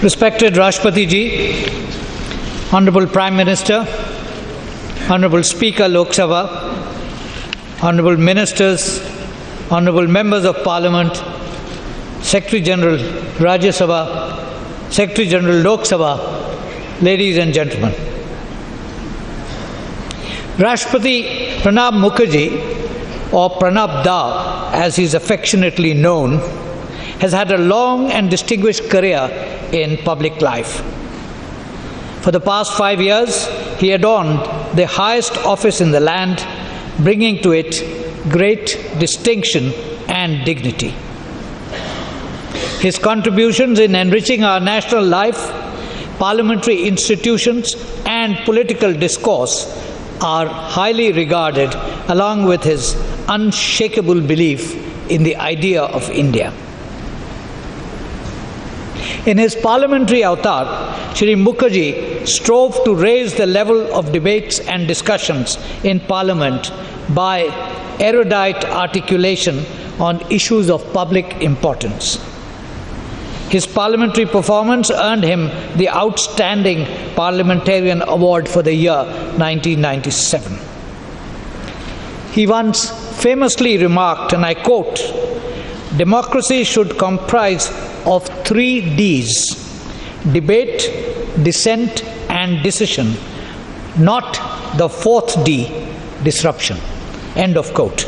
Respected Rashtrapati Ji, Honorable Prime Minister, Honorable Speaker Lok Sabha, Honorable Ministers, Honorable Members of Parliament, Secretary General Rajya Sabha, Secretary General Lok Sabha, ladies and gentlemen. Rashtrapati Pranab Mukherjee, or Pranab Da as he is affectionately known, has had a long and distinguished career in public life. For the past five years, he adorned the highest office in the land, bringing to it great distinction and dignity. His contributions in enriching our national life, parliamentary institutions, and political discourse are highly regarded, along with his unshakable belief in the idea of India. In his parliamentary avatar, Shri Mukherjee strove to raise the level of debates and discussions in Parliament by erudite articulation on issues of public importance. His parliamentary performance earned him the Outstanding Parliamentarian Award for the year 1997. He once famously remarked, and I quote, Democracy should comprise of three D's debate, dissent, and decision, not the fourth D, disruption. End of quote.